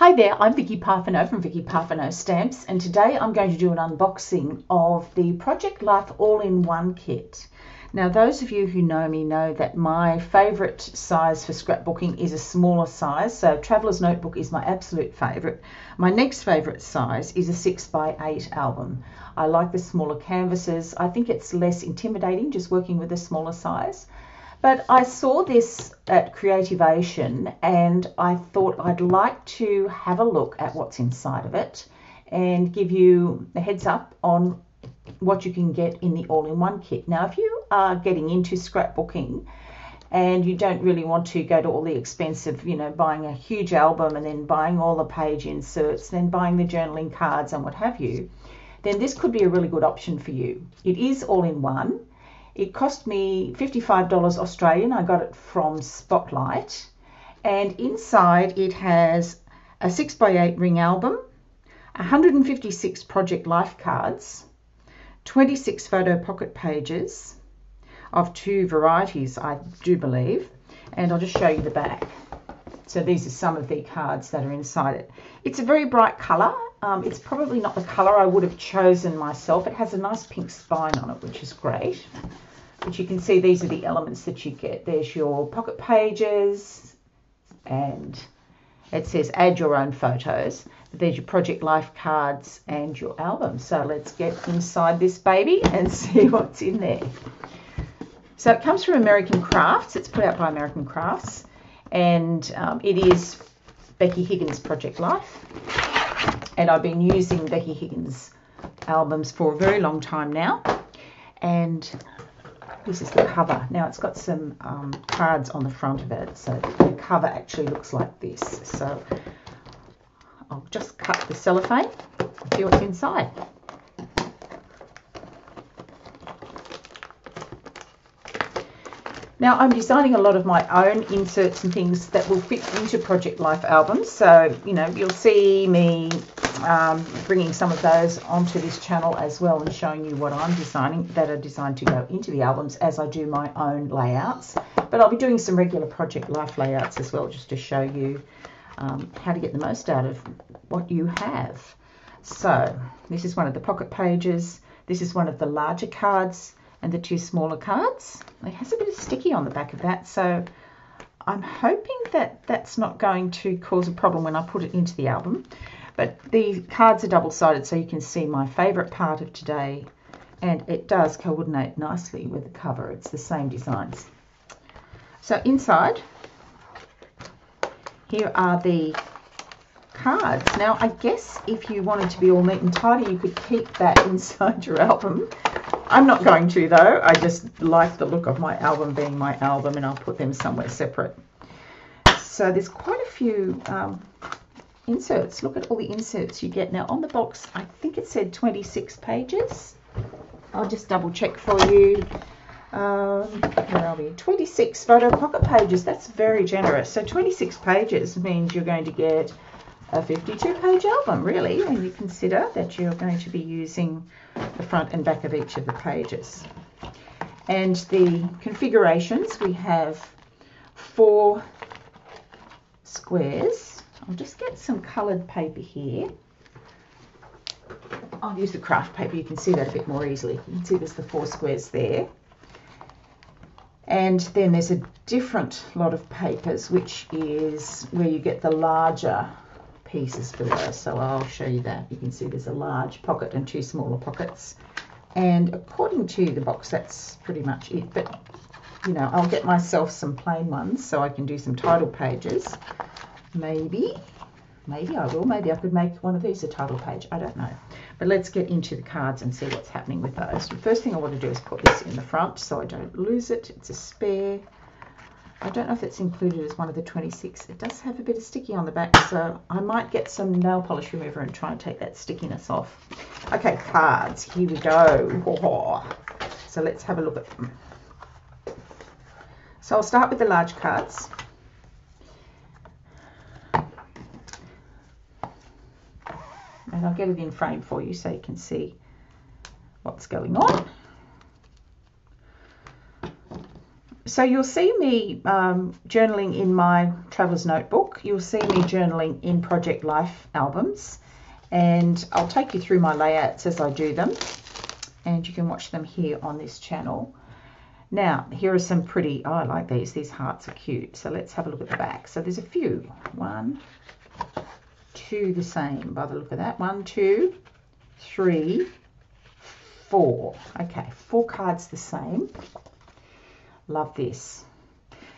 Hi there, I'm Vicki Parfenow from Vicki Parfenow Stamps and today I'm going to do an unboxing of the Project Life All-in-One Kit. Now those of you who know me know that my favourite size for scrapbooking is a smaller size, so Traveller's Notebook is my absolute favourite. My next favourite size is a 6x8 album. I like the smaller canvases, I think it's less intimidating just working with a smaller size. But I saw this at Creativation and I thought I'd like to have a look at what's inside of it and give you a heads up on what you can get in the all-in-one kit. Now, if you are getting into scrapbooking and you don't really want to go to all the expensive, you know, buying a huge album and then buying all the page inserts, then buying the journaling cards and what have you, then this could be a really good option for you. It is all in one. It cost me $55 Australian. I got it from Spotlight. And inside it has a 6x8 ring album, 156 Project Life cards, 26 photo pocket pages of two varieties, I do believe. And I'll just show you the back. So these are some of the cards that are inside it. It's a very bright colour. Um, it's probably not the colour I would have chosen myself. It has a nice pink spine on it, which is great. But you can see these are the elements that you get. There's your pocket pages and it says add your own photos. There's your Project Life cards and your album. So let's get inside this baby and see what's in there. So it comes from American Crafts. It's put out by American Crafts and um, it is Becky Higgins Project Life. And I've been using Becky Higgins albums for a very long time now. And this is the cover. Now it's got some um, cards on the front of it, so the cover actually looks like this. So I'll just cut the cellophane and see what's inside. Now I'm designing a lot of my own inserts and things that will fit into Project Life albums. So, you know, you'll see me um, bringing some of those onto this channel as well and showing you what I'm designing that are designed to go into the albums as I do my own layouts. But I'll be doing some regular Project Life layouts as well just to show you um, how to get the most out of what you have. So this is one of the pocket pages. This is one of the larger cards and the two smaller cards. It has a bit of sticky on the back of that, so I'm hoping that that's not going to cause a problem when I put it into the album. But the cards are double-sided, so you can see my favourite part of today, and it does coordinate nicely with the cover. It's the same designs. So inside, here are the cards. Now, I guess if you wanted to be all neat and tidy, you could keep that inside your album I'm not going to though. I just like the look of my album being my album and I'll put them somewhere separate. So there's quite a few um, inserts. Look at all the inserts you get. Now on the box, I think it said 26 pages. I'll just double check for you. Um, where are we? 26 photo pocket pages. That's very generous. So 26 pages means you're going to get a 52 page album really when you consider that you're going to be using the front and back of each of the pages. And the configurations, we have four squares. I'll just get some coloured paper here. I'll use the craft paper, you can see that a bit more easily. You can see there's the four squares there. And then there's a different lot of papers, which is where you get the larger pieces for. So I'll show you that. You can see there's a large pocket and two smaller pockets. And according to the box, that's pretty much it. But, you know, I'll get myself some plain ones so I can do some title pages. Maybe, maybe I will. Maybe I could make one of these a title page. I don't know. But let's get into the cards and see what's happening with those. The first thing I want to do is put this in the front so I don't lose it. It's a spare. I don't know if it's included as one of the 26. It does have a bit of sticky on the back, so I might get some nail polish remover and try and take that stickiness off. Okay, cards. Here we go. So let's have a look at them. So I'll start with the large cards. And I'll get it in frame for you so you can see what's going on. so you'll see me um, journaling in my traveler's notebook. You'll see me journaling in Project Life albums. And I'll take you through my layouts as I do them. And you can watch them here on this channel. Now, here are some pretty, oh, I like these. These hearts are cute. So let's have a look at the back. So there's a few. One, two the same by the look of that. One, two, three, four. Okay, four cards the same. Love this.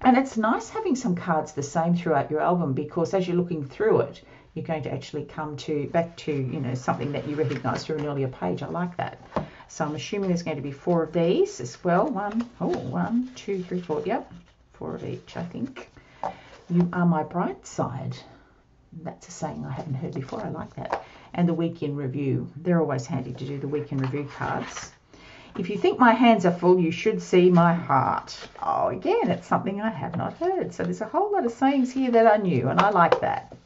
And it's nice having some cards the same throughout your album because as you're looking through it, you're going to actually come to back to, you know, something that you recognise through an earlier page. I like that. So I'm assuming there's going to be four of these as well. One, oh, one, two, three, four. Yep, four of each, I think. You are my bright side. That's a saying I haven't heard before. I like that. And the week in review. They're always handy to do the week in review cards. If you think my hands are full, you should see my heart. Oh, again, it's something I have not heard. So there's a whole lot of sayings here that are new, and I like that.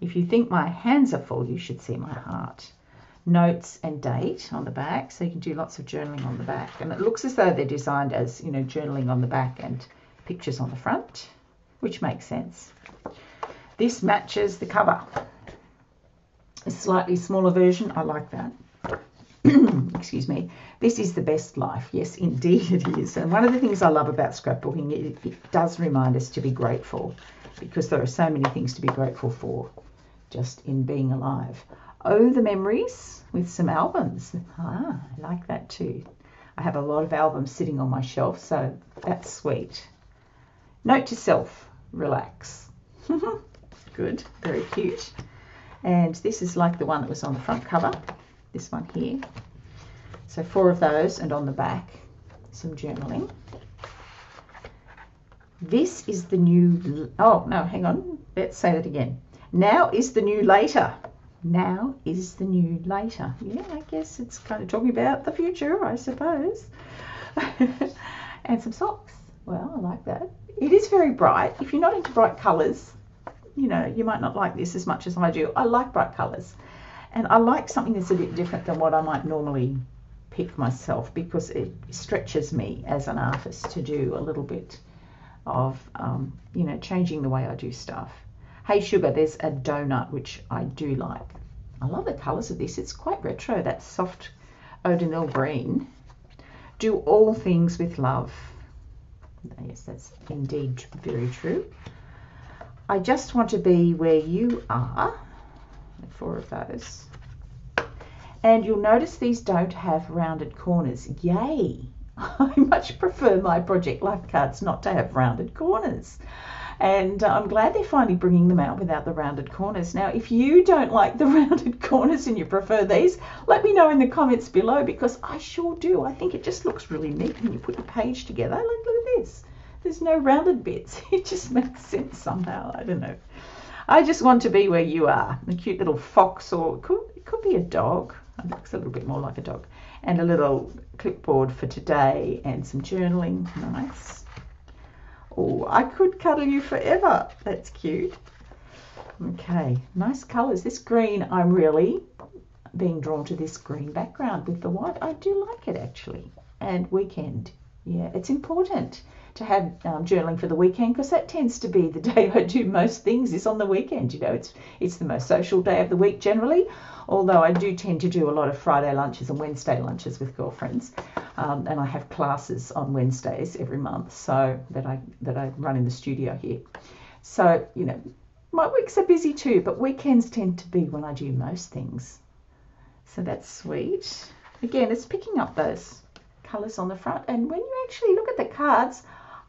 If you think my hands are full, you should see my heart. Notes and date on the back, so you can do lots of journaling on the back. And it looks as though they're designed as, you know, journaling on the back and pictures on the front, which makes sense. This matches the cover. A slightly smaller version, I like that. excuse me, this is the best life. Yes, indeed it is. And one of the things I love about scrapbooking, it, it does remind us to be grateful because there are so many things to be grateful for just in being alive. Oh, the memories with some albums. Ah, I like that too. I have a lot of albums sitting on my shelf, so that's sweet. Note to self, relax. Good, very cute. And this is like the one that was on the front cover this one here. So four of those and on the back some journaling. This is the new, oh no, hang on, let's say that again. Now is the new later. Now is the new later. Yeah, I guess it's kind of talking about the future, I suppose. and some socks. Well, I like that. It is very bright. If you're not into bright colours, you know, you might not like this as much as I do. I like bright colours. And I like something that's a bit different than what I might normally pick myself because it stretches me as an artist to do a little bit of, um, you know, changing the way I do stuff. Hey Sugar, there's a donut which I do like. I love the colours of this. It's quite retro, that soft Odinel green. Do all things with love. Yes, that's indeed very true. I just want to be where you are four of those. And you'll notice these don't have rounded corners. Yay! I much prefer my Project Life cards not to have rounded corners. And uh, I'm glad they're finally bringing them out without the rounded corners. Now, if you don't like the rounded corners and you prefer these, let me know in the comments below because I sure do. I think it just looks really neat when you put the page together. Look, look at this. There's no rounded bits. It just makes sense somehow. I don't know. I just want to be where you are. A cute little fox, or it could, it could be a dog. It looks a little bit more like a dog. And a little clipboard for today and some journaling. Nice. Oh, I could cuddle you forever. That's cute. Okay, nice colours. This green, I'm really being drawn to this green background with the white. I do like it actually. And weekend. Yeah, it's important to have um, journaling for the weekend because that tends to be the day I do most things is on the weekend. You know, it's it's the most social day of the week generally. Although I do tend to do a lot of Friday lunches and Wednesday lunches with girlfriends, um, and I have classes on Wednesdays every month, so that I that I run in the studio here. So you know, my weeks are busy too, but weekends tend to be when I do most things. So that's sweet. Again, it's picking up those colours on the front, and when you actually look at the cards,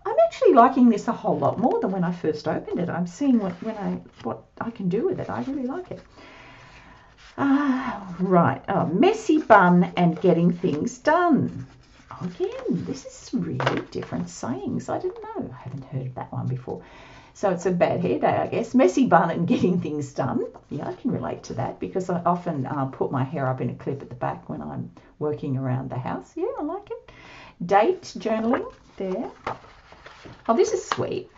I'm actually liking this a whole lot more than when I first opened it. I'm seeing what when I what I can do with it. I really like it. Ah, right. Oh, messy bun and getting things done. Again, this is really different sayings. I didn't know. I haven't heard that one before. So it's a bad hair day, I guess. Messy bun and getting things done. Yeah, I can relate to that because I often uh, put my hair up in a clip at the back when I'm working around the house. Yeah, I like it. Date journaling there. Oh, this is sweet.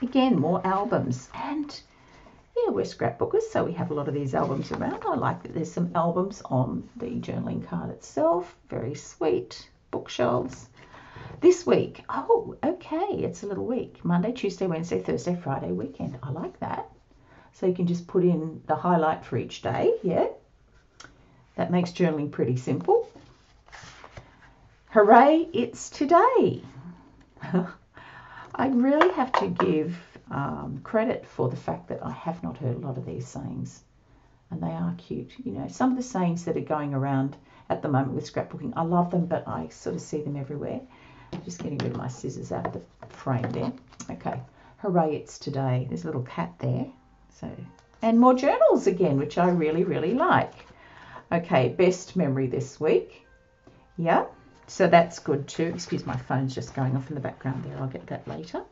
Again, more albums. And yeah, we're scrapbookers, so we have a lot of these albums around. I like that there's some albums on the journaling card itself. Very sweet. Bookshelves. This week, oh, okay, it's a little week. Monday, Tuesday, Wednesday, Thursday, Friday, weekend. I like that. So you can just put in the highlight for each day, yeah. That makes journaling pretty simple. Hooray, it's today. I really have to give um, credit for the fact that I have not heard a lot of these sayings, and they are cute. You know, some of the sayings that are going around at the moment with scrapbooking, I love them, but I sort of see them everywhere. I'm Just getting rid of my scissors out of the frame there. Okay, hooray, it's today. There's a little cat there. So, and more journals again, which I really, really like. Okay, best memory this week. Yeah, so that's good too. Excuse my phone's just going off in the background there. I'll get that later.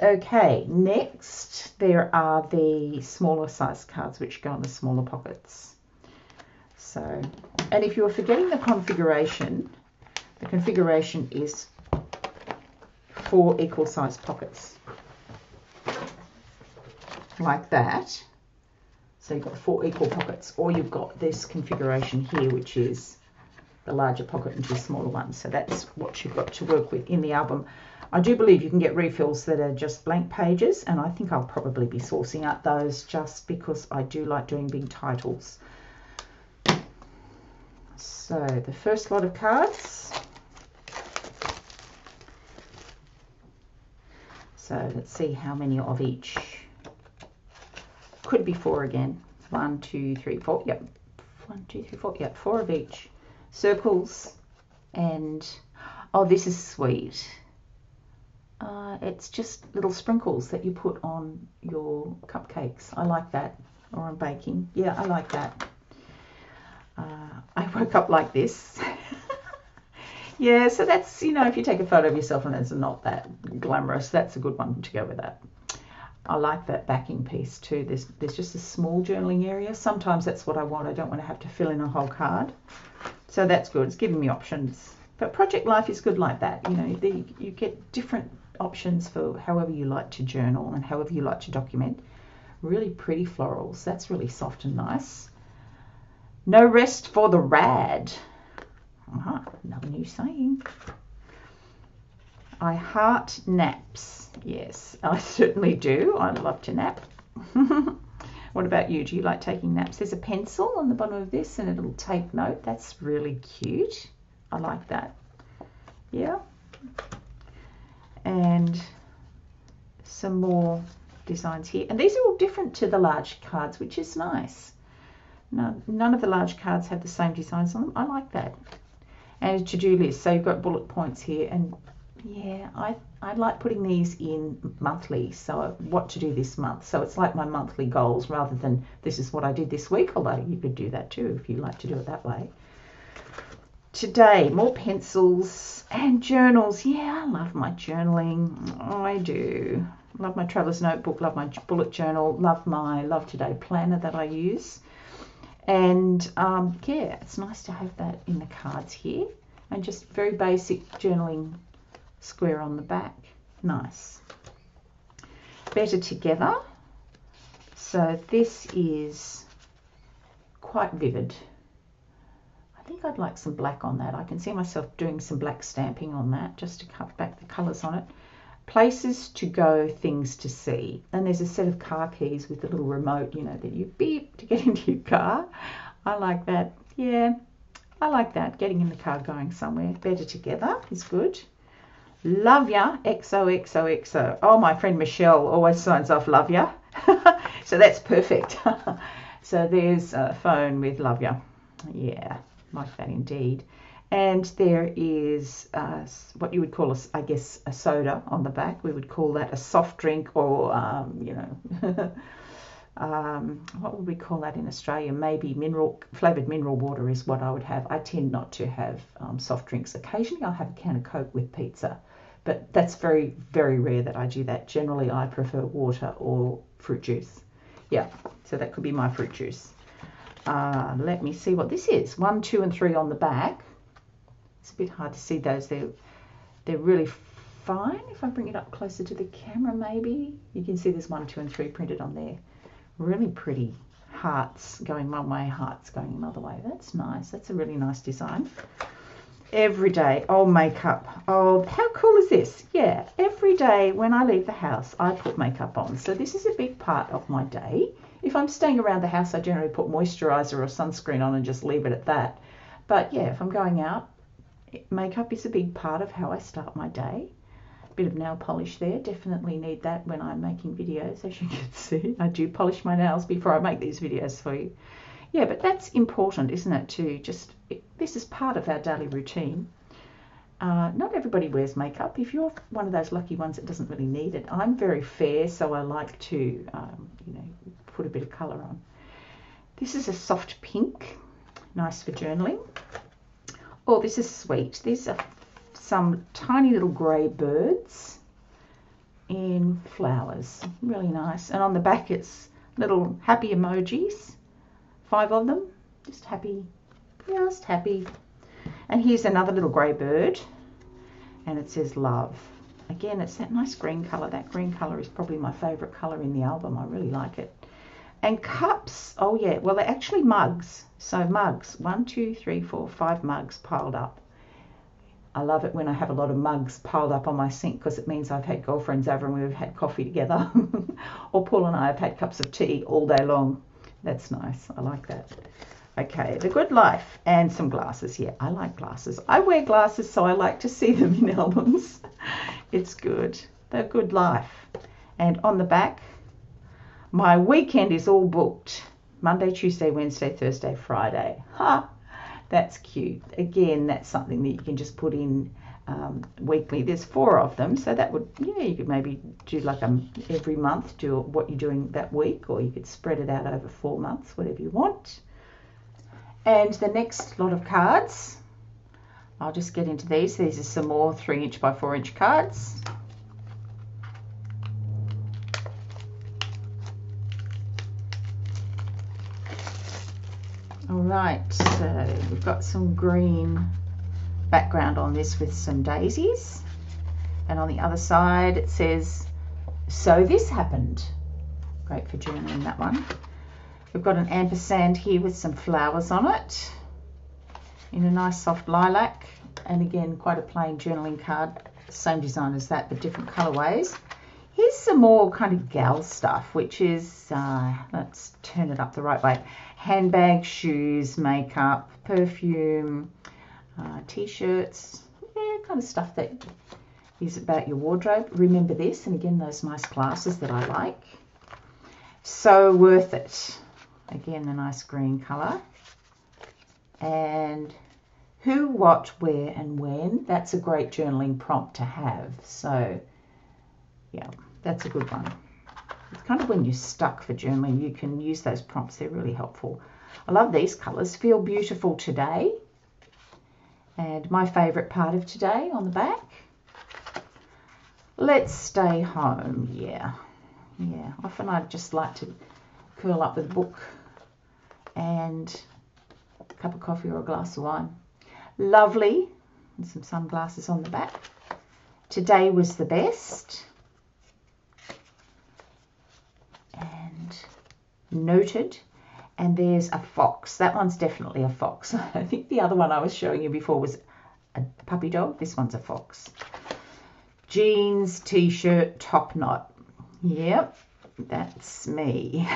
Okay, next there are the smaller size cards which go in the smaller pockets. So, and if you're forgetting the configuration, the configuration is four equal size pockets like that. So you've got four equal pockets, or you've got this configuration here, which is the larger pocket into two smaller ones. So that's what you've got to work with in the album. I do believe you can get refills that are just blank pages, and I think I'll probably be sourcing out those just because I do like doing big titles. So the first lot of cards. So let's see how many of each. Could be four again. One, two, three, four. Yep. One, two, three, four. Yep. Four of each. Circles and oh, this is sweet. Uh, it's just little sprinkles that you put on your cupcakes. I like that. Or on baking. Yeah, I like that. Uh, I woke up like this. yeah, so that's, you know, if you take a photo of yourself and it's not that glamorous, that's a good one to go with that. I like that backing piece too. There's, there's just a small journaling area. Sometimes that's what I want. I don't want to have to fill in a whole card. So that's good. It's giving me options. But Project Life is good like that. You know, the, you get different options for however you like to journal and however you like to document. Really pretty florals. That's really soft and nice. No rest for the rad. Uh-huh, another new saying. I heart naps. Yes, I certainly do. I love to nap. what about you? Do you like taking naps? There's a pencil on the bottom of this and a little tape note. That's really cute. I like that. Yeah. And some more designs here. And these are all different to the large cards, which is nice. No, none of the large cards have the same designs on them. I like that. And a to-do list. So you've got bullet points here. And yeah, I, I like putting these in monthly. So what to do this month. So it's like my monthly goals rather than this is what I did this week. Although you could do that too if you like to do it that way. Today, more pencils and journals. Yeah, I love my journaling. I do. Love my traveler's notebook, love my bullet journal, love my Love Today planner that I use. And um, yeah, it's nice to have that in the cards here. And just very basic journaling square on the back. Nice. Better together. So this is quite vivid. I think I'd like some black on that. I can see myself doing some black stamping on that just to cut back the colours on it. Places to go, things to see. And there's a set of car keys with a little remote, you know, that you beep to get into your car. I like that. Yeah, I like that. Getting in the car, going somewhere. Better together is good. Love ya, XOXOXO. Oh, my friend Michelle always signs off love ya. so that's perfect. so there's a phone with love ya. Yeah, like that indeed. And there is uh, what you would call, a, I guess, a soda on the back. We would call that a soft drink or, um, you know, um, what would we call that in Australia? Maybe mineral flavoured mineral water is what I would have. I tend not to have um, soft drinks. Occasionally I'll have a can of Coke with pizza, but that's very, very rare that I do that. Generally I prefer water or fruit juice. Yeah, so that could be my fruit juice. Uh, let me see what this is. One, two, and three on the back. It's a bit hard to see those. They're, they're really fine. If I bring it up closer to the camera, maybe you can see there's one, two, and three printed on there. Really pretty hearts going one way, hearts going another way. That's nice. That's a really nice design. every day. Oh, makeup. Oh, how cool is this? Yeah, every day when I leave the house, I put makeup on. So this is a big part of my day. If I'm staying around the house, I generally put moisturizer or sunscreen on and just leave it at that. But yeah, if I'm going out, makeup is a big part of how I start my day. Bit of nail polish there, definitely need that when I'm making videos, as you can see. I do polish my nails before I make these videos for you. Yeah, but that's important, isn't it, to just, this is part of our daily routine. Uh, not everybody wears makeup. If you're one of those lucky ones that doesn't really need it, I'm very fair, so I like to, um, you know, put a bit of colour on. This is a soft pink, nice for journaling. Oh, this is sweet. These are some tiny little grey birds in flowers. Really nice. And on the back it's little happy emojis. Five of them. Just happy. Just happy. And here's another little grey bird. And it says love. Again, it's that nice green colour. That green colour is probably my favourite colour in the album. I really like it. And cups, oh yeah, well they're actually mugs. So mugs, one, two, three, four, five mugs piled up. I love it when I have a lot of mugs piled up on my sink because it means I've had girlfriends over and we've had coffee together. or Paul and I have had cups of tea all day long. That's nice. I like that. Okay, the good life and some glasses. Yeah, I like glasses. I wear glasses so I like to see them in albums. it's good. The good life. And on the back, my weekend is all booked. Monday, Tuesday, Wednesday, Thursday, Friday. Ha! That's cute. Again, that's something that you can just put in um, weekly. There's four of them, so that would, yeah, you could maybe do like a, every month, do what you're doing that week, or you could spread it out over four months, whatever you want. And the next lot of cards, I'll just get into these. These are some more three inch by four inch cards. All right, so we've got some green background on this with some daisies. And on the other side it says, so this happened. Great for journaling that one. We've got an ampersand here with some flowers on it in a nice soft lilac. And again, quite a plain journaling card. Same design as that, but different colorways. Here's some more kind of gal stuff, which is, uh, let's turn it up the right way handbags, shoes, makeup, perfume, uh, t-shirts, yeah, kind of stuff that is about your wardrobe. Remember this, and again, those nice glasses that I like. So worth it. Again, the nice green colour. And who, what, where, and when. That's a great journaling prompt to have. So, yeah, that's a good one it's kind of when you're stuck for journaling, you can use those prompts. They're really helpful. I love these colours. Feel beautiful today. And my favourite part of today on the back. Let's stay home. Yeah. Yeah. Often I just like to curl up with a book and a cup of coffee or a glass of wine. Lovely. And some sunglasses on the back. Today was the best. Noted. And there's a fox. That one's definitely a fox. I think the other one I was showing you before was a puppy dog. This one's a fox. Jeans, t-shirt, top knot. Yep, that's me.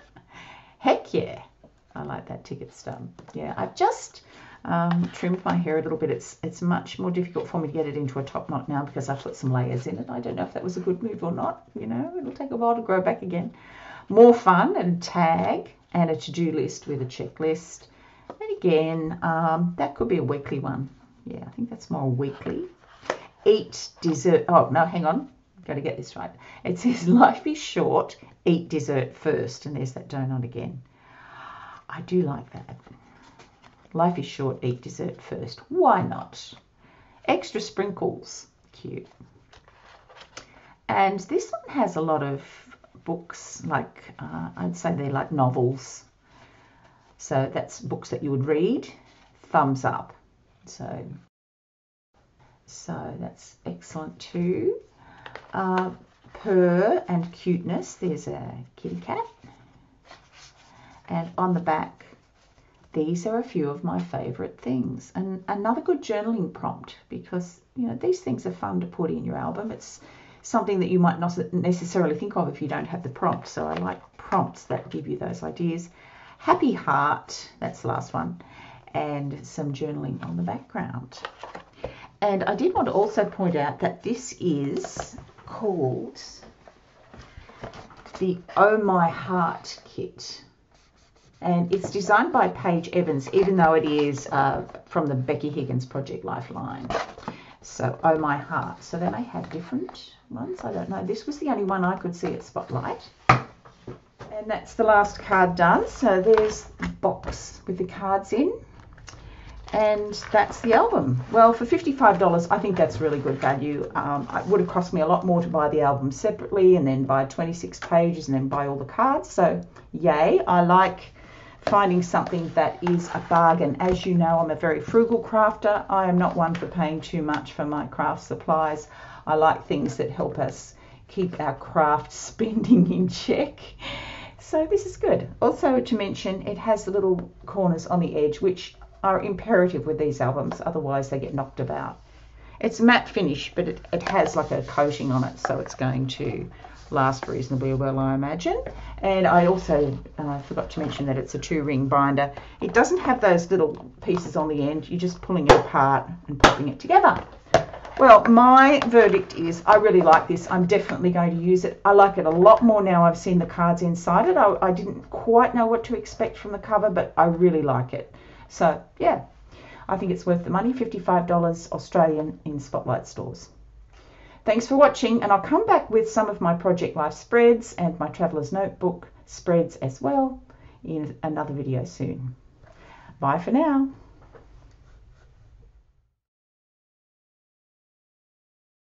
Heck yeah. I like that ticket stub. Yeah, I've just um, trimmed my hair a little bit. It's it's much more difficult for me to get it into a top knot now because I've put some layers in it. I don't know if that was a good move or not. You know, it'll take a while to grow back again. More fun and tag and a to-do list with a checklist. And again, um, that could be a weekly one. Yeah, I think that's more weekly. Eat dessert. Oh, no, hang on. Got to get this right. It says life is short. Eat dessert first. And there's that donut again. I do like that. Life is short. Eat dessert first. Why not? Extra sprinkles. Cute. And this one has a lot of books, like uh, I'd say they're like novels. So that's books that you would read. Thumbs up. So, so that's excellent too. Uh, purr and cuteness. There's a kitty cat. And on the back, these are a few of my favourite things. And another good journaling prompt because, you know, these things are fun to put in your album. It's something that you might not necessarily think of if you don't have the prompt. So I like prompts that give you those ideas. Happy heart, that's the last one, and some journaling on the background. And I did want to also point out that this is called the Oh My Heart kit. And it's designed by Paige Evans, even though it is uh, from the Becky Higgins Project Lifeline. So, Oh My Heart. So they may have different ones. I don't know. This was the only one I could see at Spotlight. And that's the last card done. So there's the box with the cards in. And that's the album. Well, for $55, I think that's really good value. Um, it would have cost me a lot more to buy the album separately and then buy 26 pages and then buy all the cards. So, yay. I like finding something that is a bargain. As you know, I'm a very frugal crafter. I am not one for paying too much for my craft supplies. I like things that help us keep our craft spending in check. So this is good. Also to mention, it has the little corners on the edge, which are imperative with these albums, otherwise they get knocked about. It's matte finish, but it, it has like a coating on it, so it's going to last reasonably well, I imagine. And I also uh, forgot to mention that it's a two ring binder. It doesn't have those little pieces on the end, you're just pulling it apart and popping it together. Well, my verdict is I really like this. I'm definitely going to use it. I like it a lot more now I've seen the cards inside it. I, I didn't quite know what to expect from the cover, but I really like it. So, yeah, I think it's worth the money $55 Australian in Spotlight stores. Thanks for watching, and I'll come back with some of my Project Life spreads and my Traveller's Notebook spreads as well in another video soon. Bye for now.